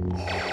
you